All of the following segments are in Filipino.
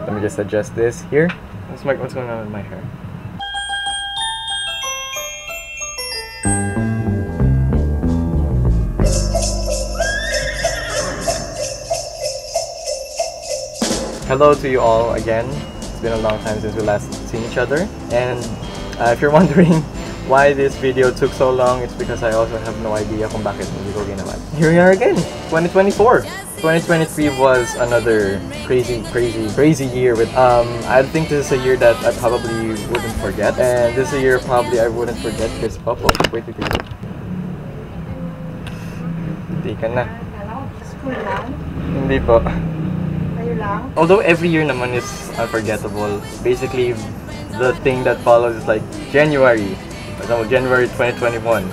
Let me just adjust this here. What's, my, what's going on with my hair? Hello to you all again. It's been a long time since we last seen each other. And uh, if you're wondering why this video took so long, it's because I also have no idea kung bakit hindi ko ginawa. Here we are again, 2024. 2023 was another crazy, crazy, crazy year. With um, I think this is a year that I probably wouldn't forget, and this is a year probably I wouldn't forget because oh, oh wait, wait, wait. Hindi ka na. Hindi po. Although every year naman is unforgettable, basically the thing that follows is like January, for example, January 2021,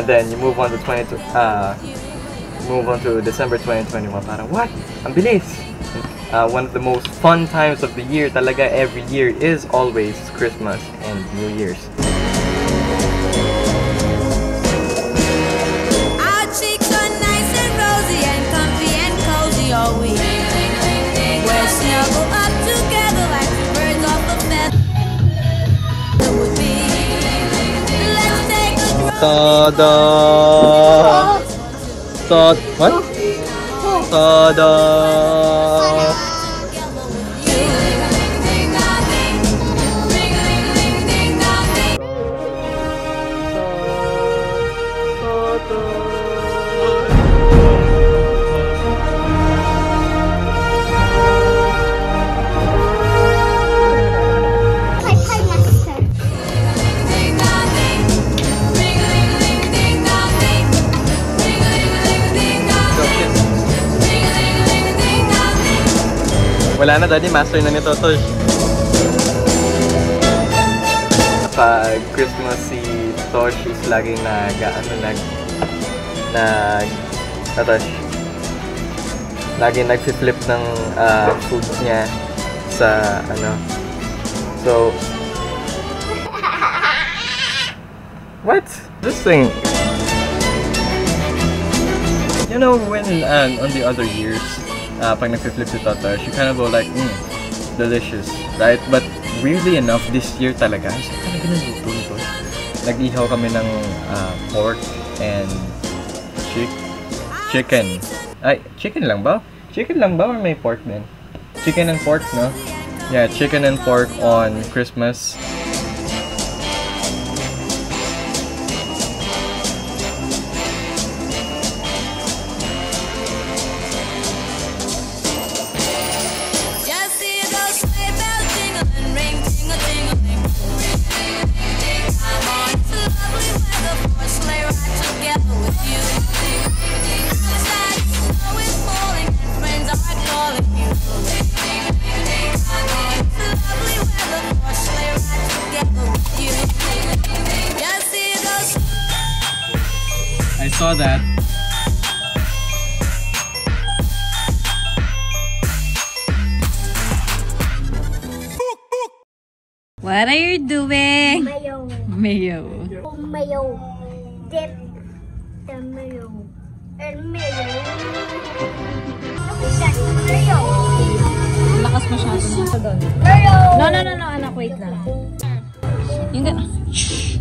and then you move on to 20, uh, move on to December 2021. Parang what? Ang bilis! Uh, one of the most fun times of the year talaga every year is always Christmas and New Year's. Our cheeks are nice and rosy and comfy and cozy all week. We're snuggled up together like two birds off a feather would be. Let's take a drive. Tada! Sa what? da. Wala na daddy, master na nito to. Pag Christmas si Tosh is laging nag, ano, nag, nag, Tosh, laging nag-flip ng ah, foods niya sa, ano, so, what? This thing, you know, when um, on the other years, uh, pag nag-flip si Totosh, you kind of go like, mm, delicious, right? But weirdly enough, this year talaga, siya talaga nagluto nito. Nag-ihaw kami ng uh, pork and chick chicken. Ay, chicken lang ba? Chicken lang ba or may pork din? Chicken and pork, no? Yeah, chicken and pork on Christmas. Saw that. What are you doing? Mayo. Mayo. Mayo. Dip the mayo. And mayo. That's mayo. Lakas masyado Mayo. No, no, no, no, anak, wait lang. Yung gano'n.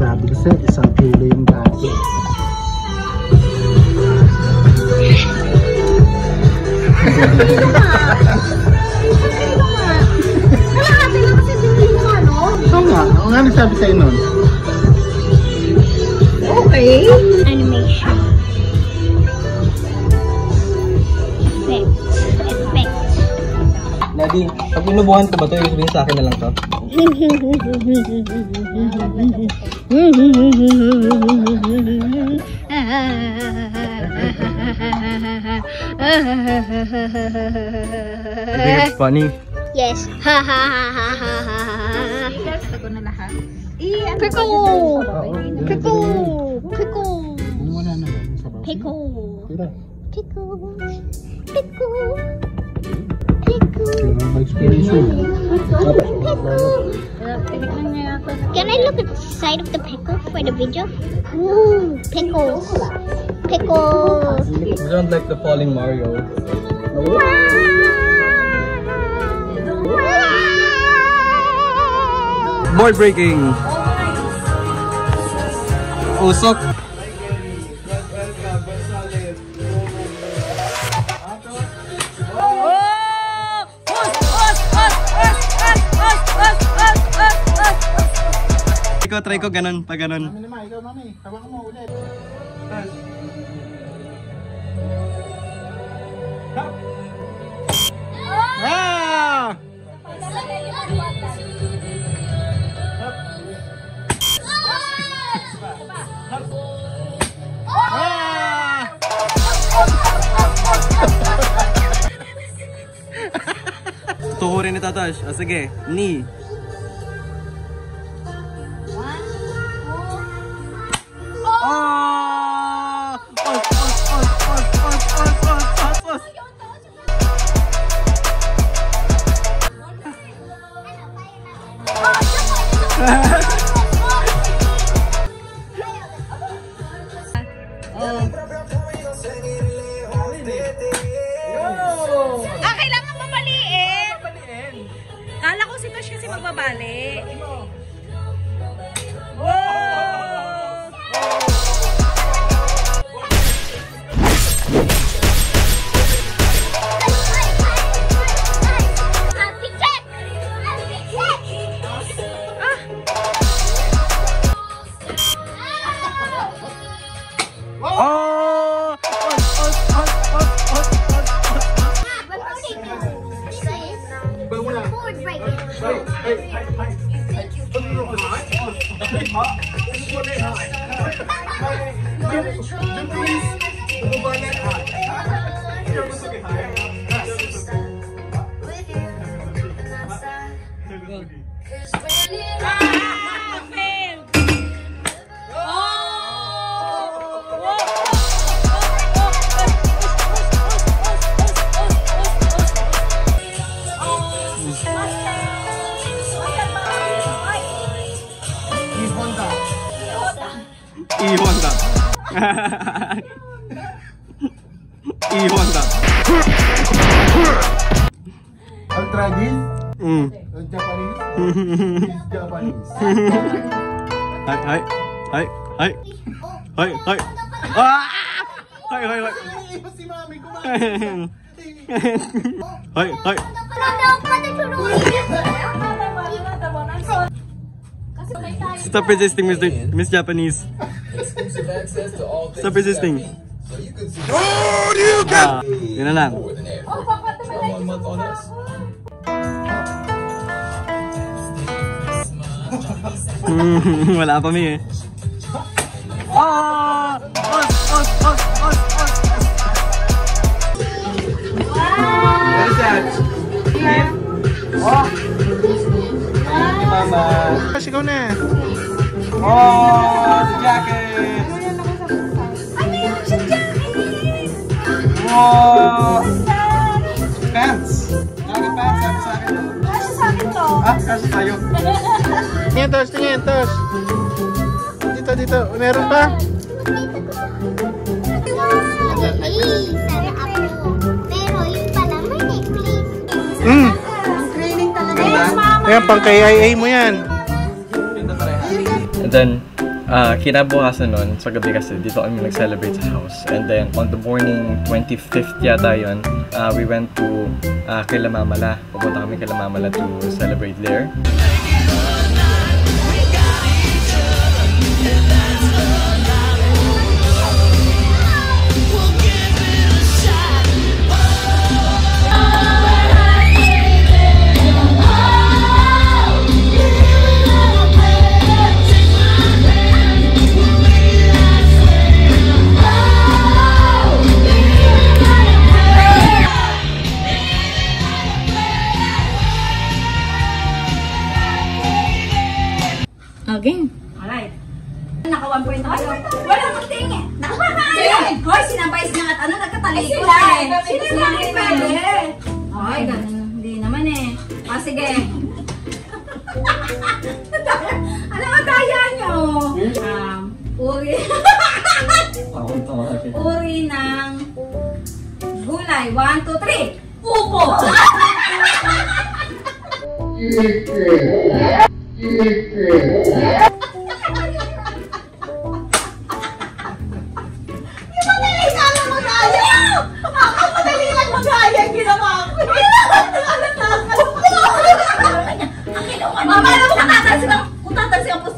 Sabi ko sa'yo, isang kilo yung dati. Ano. Ikaw nga, ako nga nagsabi sa'yo nun. Okay. Animation. Effects. Effects. Daddy, pag binubuhan ko ba ito, ibig sabihin sa akin na lang to? Is it funny? Yes. Pickle! Pickle! Pickle! Pickle! Pickle! Pickle! Can I look at the side of the pickle for the video? Ooh, pickles. Pickles. You don't like the falling Mario. Board breaking. Usok. Ko, try ko, ganun, pa ganun. Mami naman, ikaw mami. Hawakan mo ulit. Ah! Ah! Tuhurin ni Tatash. O sige, ni. Kala ko si Tosh kasi magbabali. 이건 이혼다. 이혼다. Japanese. はいはいはいはいはいはいああはいはいはいはいはい Stop resisting, Miss, Miss Japanese. Stop resisting. So you can see. Oh, you can. Uh, yun na lang. Oh, Wala pa mi eh. Ah! Os, os, os, os, os. What is that? Oh! Thank you, Mama. Sigaw na. Oh, the jacket! Wow! Pants! Ah, kasi tayo. Tingnan, Tos. Tingnan, Tos. Dito, dito. Meron pa? Pero yung pala may necklace. Mm. Training talaga. Ayan, pang KIA mo yan. And then, uh, kinabukasan nun, sa gabi kasi, dito kami nag-celebrate sa house. And then, on the morning, 25th yata yun, uh, we went to uh, kila Mamala. Pupunta kami kila Mamala to celebrate there.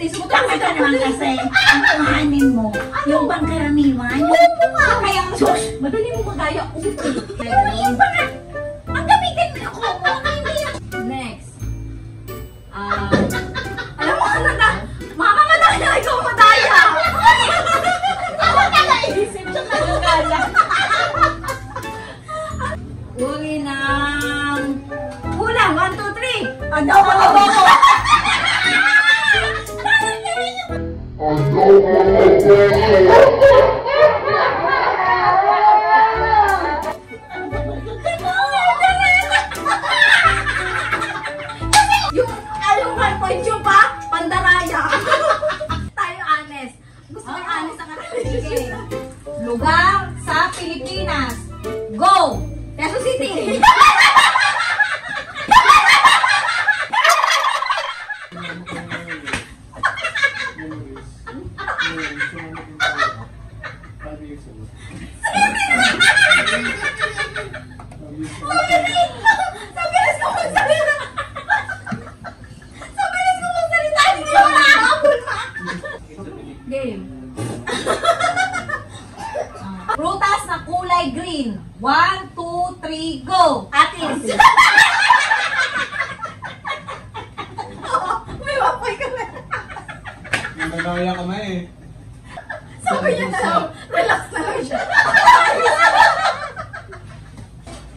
Tama ka naman kasi ang kuhanin mo, yung bang karaniwan, yung kaya sus, madali mo magaya. ang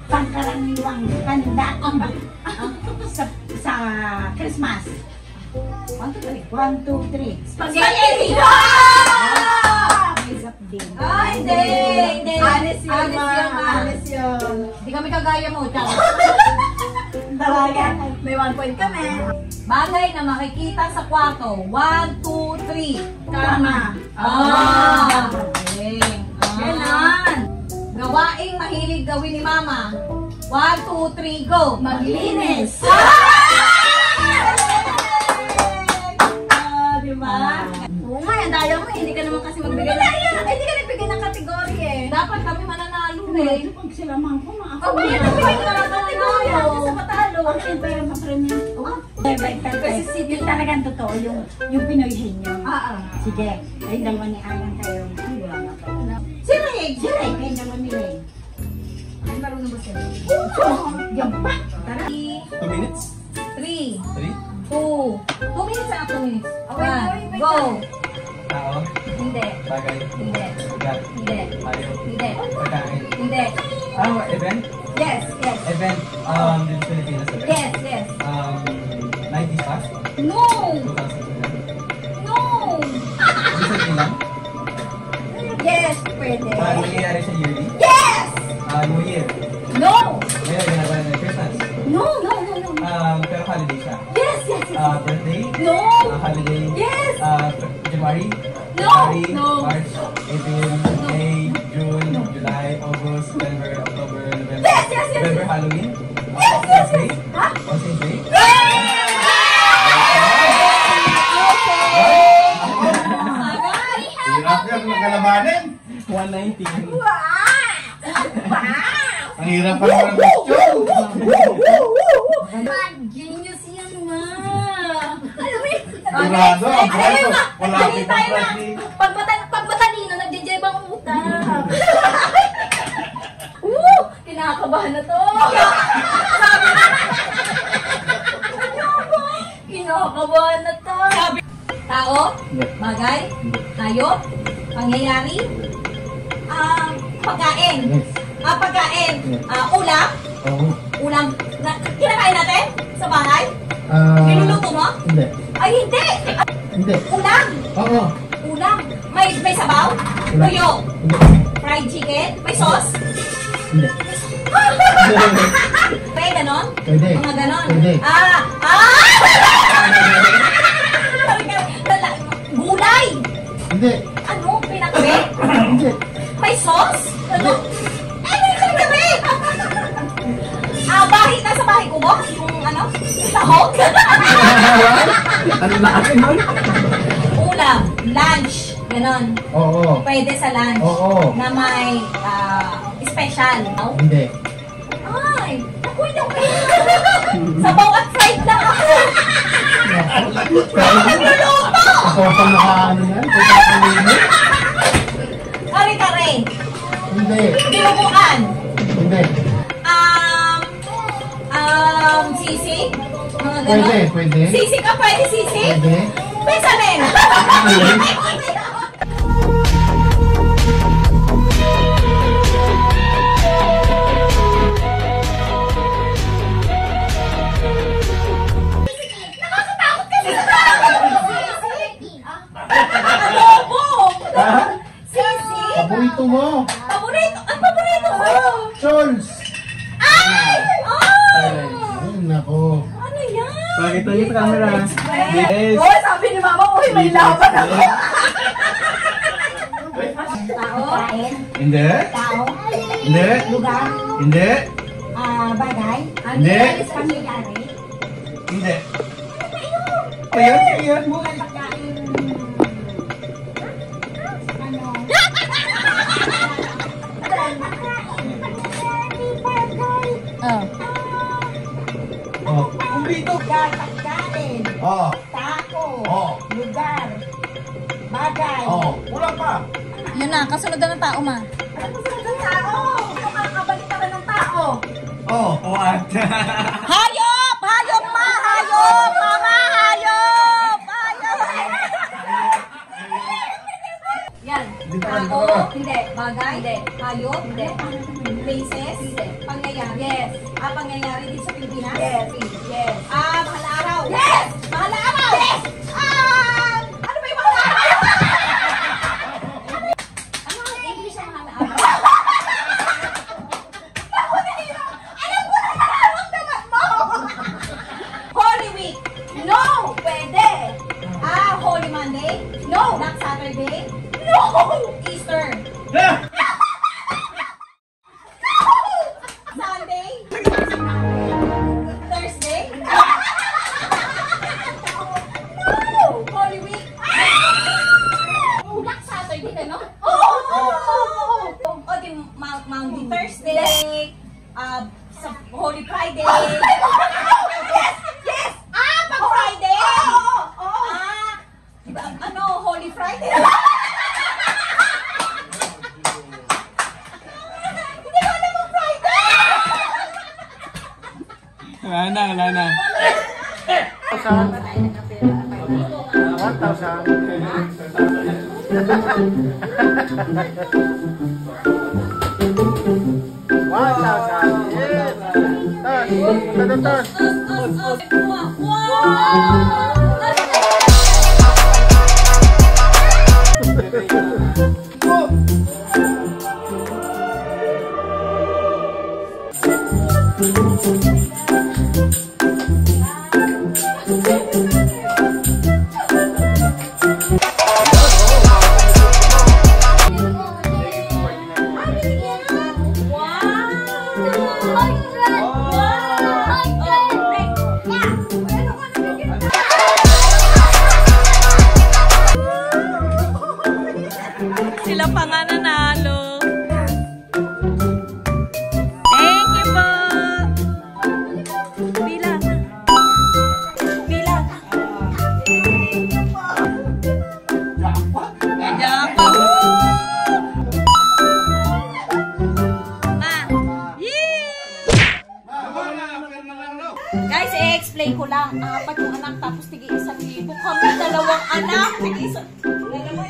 pangkaraniwang handa sa, sa Christmas. One, two, three. One, two, three. Spaghetti! Up din. Ay, hindi! Hindi! Honest yun, ma. yun. Honest yun. Hindi kami kagaya mo, tsaka. Talaga. May one point kami. Bagay na makikita sa kwarto. One, two, three. Kama. Ah! Okay. Ah. Gawaing mahilig gawin ni Mama. One, two, three, go! Maglinis. Ah, di ba? Oo nga, ang daya mo. Hindi ka naman kasi magbigay ng... Hindi ka nagbigay ng kategory eh. Dapat kami mananalo eh. Pag sila man ko, mga Oh, kaya nagbigay ka ng kategory. Ako sa matalo. Ang siyempre ang mapremyo. Kasi yung talagang totoo, yung, yung Pinoy henyo. Ah, ah. Sige, ay dalawa ni Alan kayo. Si Ray, si Ray, kayo dalawa ni Ray. Ay, marunong ba sila? Yan pa. Tara. Two minutes? Three, Three? two, two minutes na two minutes. Okay, go! Tao? Hindi, Bagay? hindi, Ugat? hindi, Ayaw? hindi, Pagkain? hindi. Ah, event? Yes, yes, Event um, sa Pilipinas yes, yes. Um, 90s past? No! 2000 Yes, pwede. Ah, nangyayari siya yearly? Yes! Ah, New Year? No! Ngayon, ginagawa na Christmas? No, no, no, no. Um, pero holiday siya? Yes, yes, yes. Ah, birthday? No! Ah, holiday? Yes! Ah, January? No! February? No! March? April? May? June? July? August? September? October? November? Yes, yes, yes, November. Halloween? Yan magkalabanin. 190. Ang hirap pa naman question. Genius yan, ma. Alam mo yun? Sigurado, ang braso. Wala tayo na. braso. Pag, mata- pag matalino, nagdijay bang utak? Woo! Kinakabahan na to. Kinakabahan na to. Tao? Bagay? Hayop? Pangyayari? Ah, pagkain? Ah, pagkain? Ah, ulam? Oo. Ulam? Na, kinakain natin? Sa bahay? Ah, Niluluto mo? Hindi. Ay, hindi! Hindi. Ulam! Oo. Ulam! May, may sabaw? Wala. Tuyo? Hindi. Fried chicken? May sauce? Hindi. Pwede ganon? Pwede. Mga ganon? Pwede. Ah! Ah! Gulay! Hindi. Ano? Hindi. May sauce? Ano? Ano yung pinakbe? Ah, bahay, nasa bahay ko ba? Yung ano? Sahog? Ano na akin nun? Ulam, lunch, ganon. Oo. Pwede sa lunch. Oo. Na may ah, special. No? Hindi. Ay, ako yung Sabaw at fried lang ako. Nagluluto! Ako pang nakaano yan? Kare-kare. Hindi. Binubukan. Hindi. Um, um, sisig. Mga. Pwede, pwede. Sisig ka pwede sisig? Pwede. Pesa din. Nakakatakot mo. Paborito. Ang paborito ko. Chols. Ay! Oh! Ay, nako. Ano yan? Pakita niyo sa camera. Yes. Oh, sabi ni Mama, uy, may laban ako. Tao, Hindi. tao, Hindi. lugar, Hindi. ah, bagay, Hindi. pangyayari, Hindi. Ayun, ayun. bukan Oh. lugar, pagkain, Oh. tako, Oh. lugar, bagay, Oh. Wala pa. Yun na, kasunod na ng tao ma. Sa ng tao? Makakabalik ka ng tao. Oh. What? Hayop! Hayop ma! Hayop! Mama! Hayop! Bagay, hindi. Hayop, hindi. Places, hindi. Pangyayari. Yes. Ah, pangyayari din sa Pilipinas? Yes. Yes. Ah, mahal araw. Yes! Black Saturday ka, no? One thousand. Thank you. Guys, i-explain ko lang. Apat yung anak tapos tigi isang libo. Kami dalawang anak. Tigi isang... Yan. oh.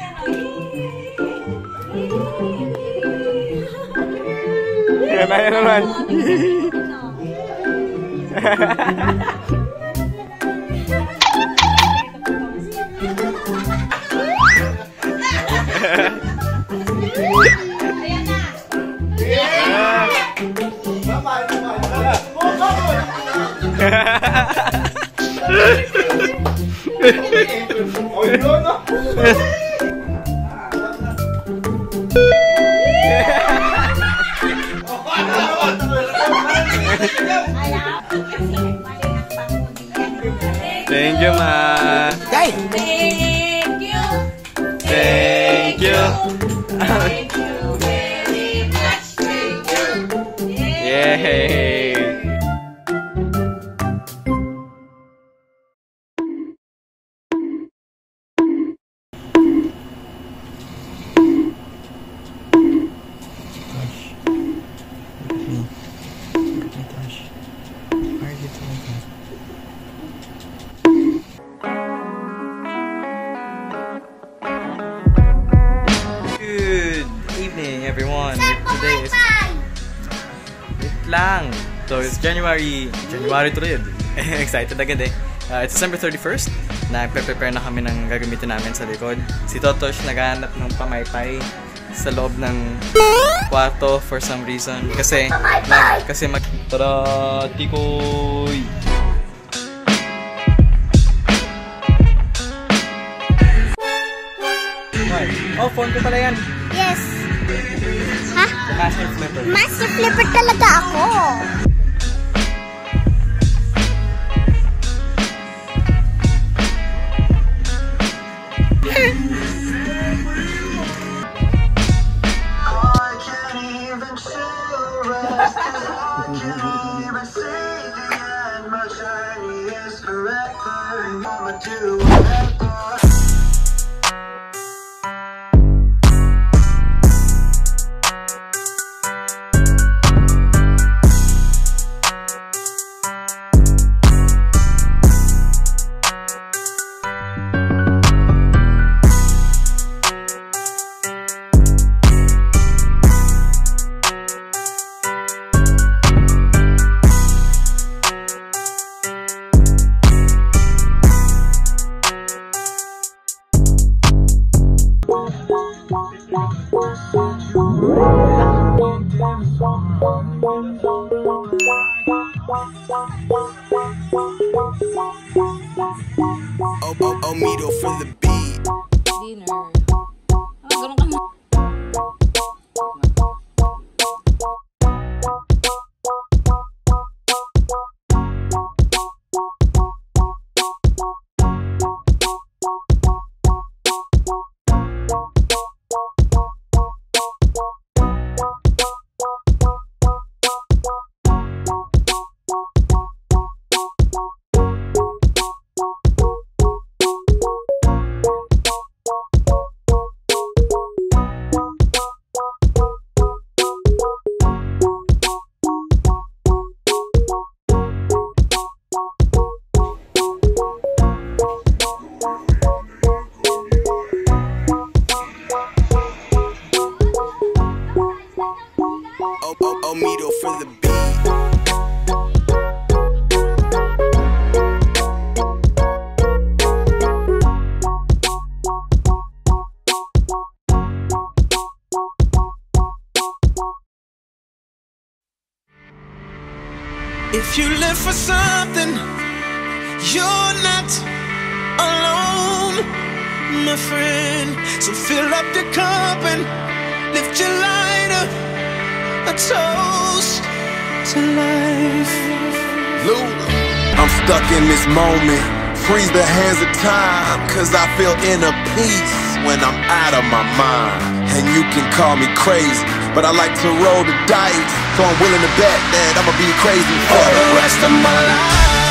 Yan na, yan naman. Oh, no, no. Thank January to rin. Excited agad eh. Uh, it's December 31st. Nagpe-prepare na kami ng gagamitin namin sa likod. Si Totosh naghahanap ng pamaypay sa loob ng kwarto for some reason. Kasi, mag, kasi mag... Tara, tikoy! Oh, phone ko pala yan. Yes. Ha? Master Flipper. Master flipper talaga ako. You live for something, you're not alone, my friend. So fill up your cup and lift your light up. A toast to life. Luda. I'm stuck in this moment. Freeze the hands of time, cause I feel inner peace when I'm out of my mind. And you can call me crazy, but I like to roll the dice. So I'm willing to bet that I'ma be crazy for the rest of my life.